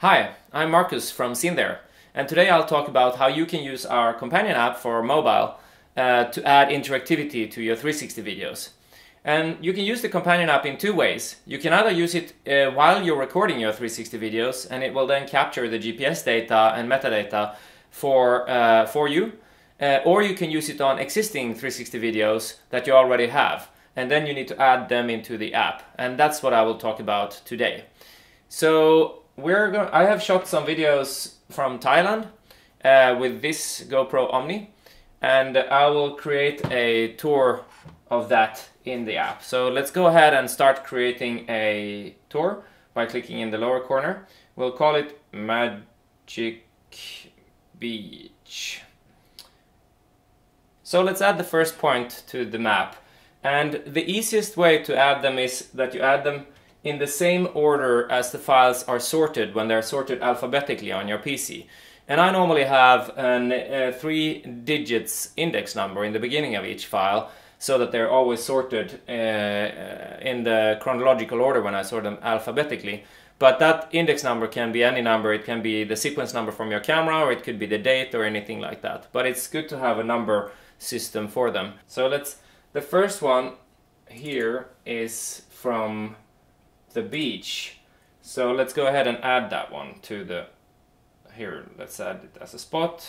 Hi, I'm Marcus from SceneThere, and today I'll talk about how you can use our companion app for mobile uh, to add interactivity to your 360 videos. And you can use the companion app in two ways. You can either use it uh, while you're recording your 360 videos, and it will then capture the GPS data and metadata for, uh, for you, uh, or you can use it on existing 360 videos that you already have, and then you need to add them into the app. And that's what I will talk about today. So we're going. I have shot some videos from Thailand uh, with this GoPro Omni, and I will create a tour of that in the app. So let's go ahead and start creating a tour by clicking in the lower corner. We'll call it Magic Beach. So let's add the first point to the map. And the easiest way to add them is that you add them in the same order as the files are sorted when they're sorted alphabetically on your PC. And I normally have a uh, three digits index number in the beginning of each file so that they're always sorted uh, uh, in the chronological order when I sort them alphabetically. But that index number can be any number. It can be the sequence number from your camera or it could be the date or anything like that. But it's good to have a number system for them. So let's, the first one here is from the beach. So let's go ahead and add that one to the, here, let's add it as a spot.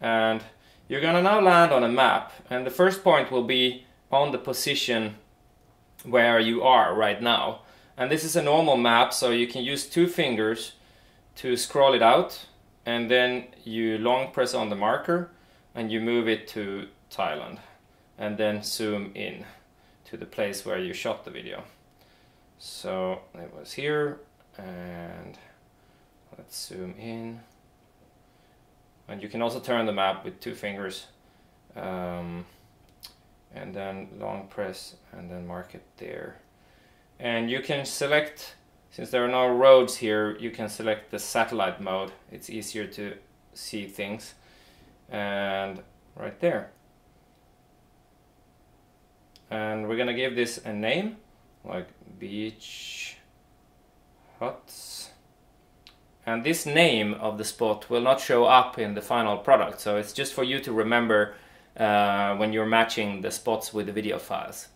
And you're gonna now land on a map and the first point will be on the position where you are right now. And this is a normal map, so you can use two fingers to scroll it out and then you long press on the marker and you move it to Thailand and then zoom in to the place where you shot the video. So it was here and let's zoom in. And you can also turn the map with two fingers um, and then long press and then mark it there. And you can select, since there are no roads here, you can select the satellite mode. It's easier to see things. And right there. And we're gonna give this a name like beach huts. And this name of the spot will not show up in the final product so it's just for you to remember uh, when you're matching the spots with the video files.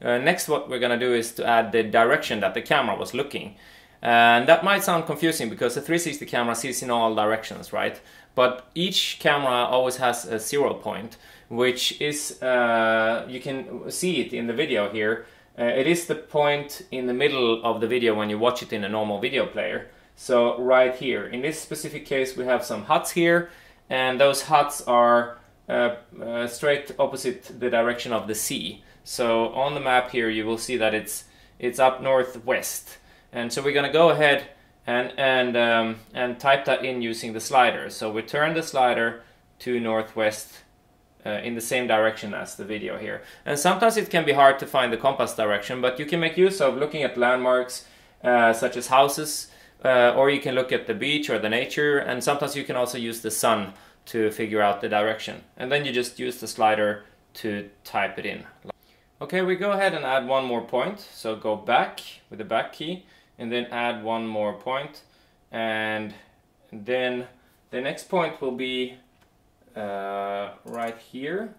Uh, next what we're gonna do is to add the direction that the camera was looking and that might sound confusing because the 360 camera sees in all directions, right? But each camera always has a zero point, which is, uh, you can see it in the video here. Uh, it is the point in the middle of the video when you watch it in a normal video player. So right here, in this specific case, we have some huts here, and those huts are uh, uh straight opposite the direction of the sea. So on the map here, you will see that it's it's up northwest. And so we're going to go ahead and, and, um, and type that in using the slider. So we turn the slider to northwest uh, in the same direction as the video here. And sometimes it can be hard to find the compass direction, but you can make use of looking at landmarks uh, such as houses, uh, or you can look at the beach or the nature, and sometimes you can also use the sun to figure out the direction. And then you just use the slider to type it in. Okay, we go ahead and add one more point. So go back with the back key and then add one more point. And then the next point will be uh, right here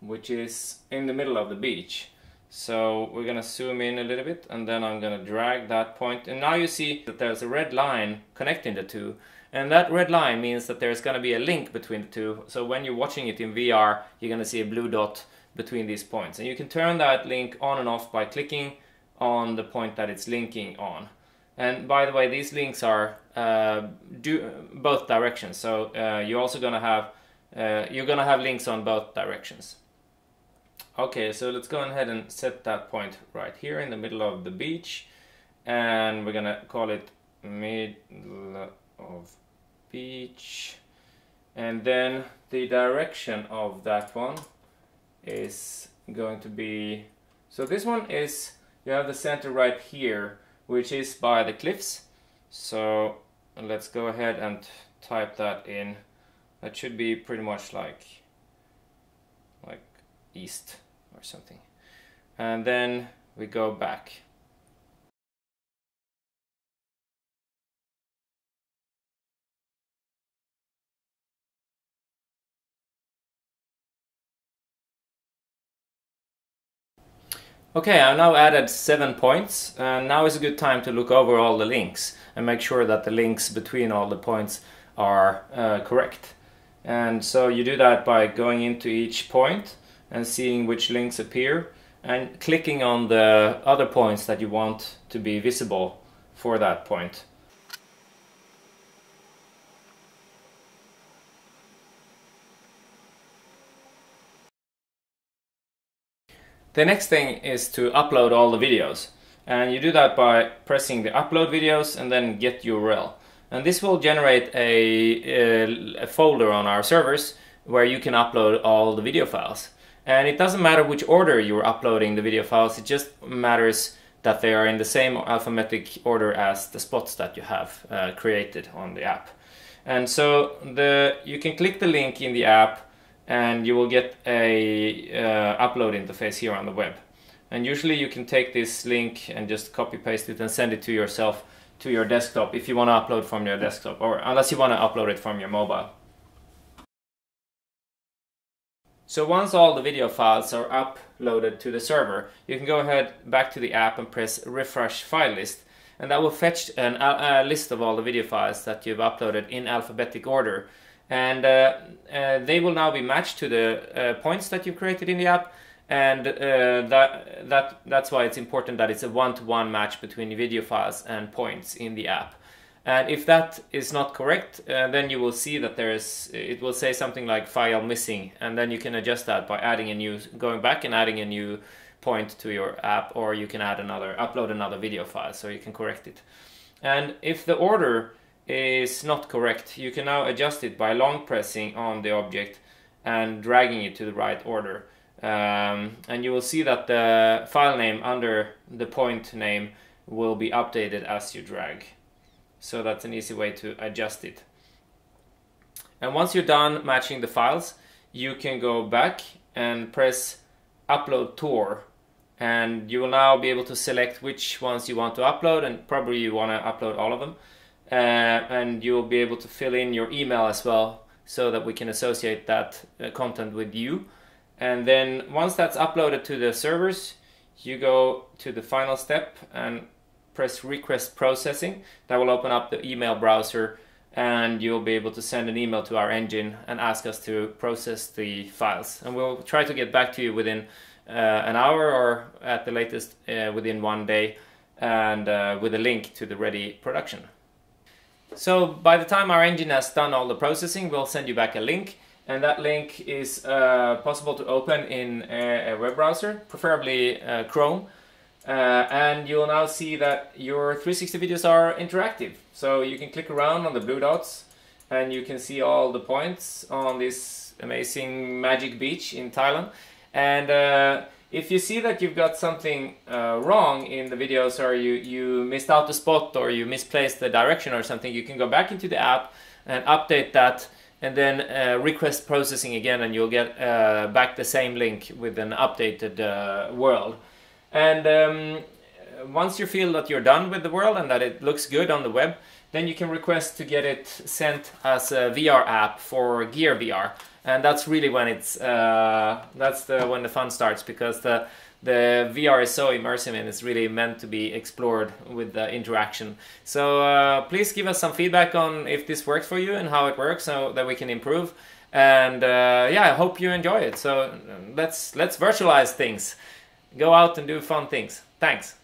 which is in the middle of the beach. So we're gonna zoom in a little bit and then I'm gonna drag that point. And now you see that there's a red line connecting the two. And that red line means that there's gonna be a link between the two. So when you're watching it in VR you're gonna see a blue dot between these points. And you can turn that link on and off by clicking on the point that it's linking on. And by the way, these links are uh, do both directions. So uh, you're also gonna have uh, you're gonna have links on both directions. Okay, so let's go ahead and set that point right here in the middle of the beach, and we're gonna call it middle of beach, and then the direction of that one is going to be so this one is you have the center right here, which is by the cliffs. So let's go ahead and type that in. That should be pretty much like like east or something. And then we go back. Okay, I've now added seven points and now is a good time to look over all the links and make sure that the links between all the points are uh, correct. And so you do that by going into each point and seeing which links appear and clicking on the other points that you want to be visible for that point. The next thing is to upload all the videos. And you do that by pressing the upload videos and then get URL. And this will generate a, a, folder on our servers where you can upload all the video files. And it doesn't matter which order you're uploading the video files, it just matters that they are in the same alphabetic order as the spots that you have uh, created on the app. And so the you can click the link in the app and you will get a uh, upload interface here on the web. And usually you can take this link and just copy paste it and send it to yourself to your desktop if you want to upload from your desktop or unless you want to upload it from your mobile. So once all the video files are uploaded to the server, you can go ahead back to the app and press refresh file list and that will fetch an, a list of all the video files that you've uploaded in alphabetic order and uh, uh, they will now be matched to the uh, points that you've created in the app. And that that that's why it's important that it's a one-to-one -one match between video files and points in the app. And if that is not correct uh, then you will see that there is it will say something like file missing. And then you can adjust that by adding a new going back and adding a new point to your app or you can add another upload another video file so you can correct it. And if the order is not correct, you can now adjust it by long pressing on the object and dragging it to the right order. Um, and you will see that the file name under the point name will be updated as you drag. So that's an easy way to adjust it. And once you're done matching the files, you can go back and press upload tour and you will now be able to select which ones you want to upload and probably you want to upload all of them uh, and you'll be able to fill in your email as well so that we can associate that uh, content with you. And then once that's uploaded to the servers, you go to the final step and press request processing. That will open up the email browser and you'll be able to send an email to our engine and ask us to process the files. And we'll try to get back to you within uh, an hour or at the latest uh, within one day and uh, with a link to the ready production. So by the time our engine has done all the processing, we'll send you back a link. And that link is uh, possible to open in a, a web browser, preferably uh, Chrome. Uh, and you'll now see that your 360 videos are interactive. So you can click around on the blue dots and you can see all the points on this amazing magic beach in Thailand. And uh, if you see that you've got something uh, wrong in the videos or you, you missed out the spot or you misplaced the direction or something, you can go back into the app and update that and then uh, request processing again and you'll get uh, back the same link with an updated uh, world. And um, once you feel that you're done with the world and that it looks good on the web, then you can request to get it sent as a VR app for Gear VR and that's really when it's uh, that's the when the fun starts because the the VR is so immersive and it's really meant to be explored with the interaction. So uh, please give us some feedback on if this works for you and how it works so that we can improve. And uh, yeah, I hope you enjoy it. So let's let's virtualize things. Go out and do fun things. Thanks.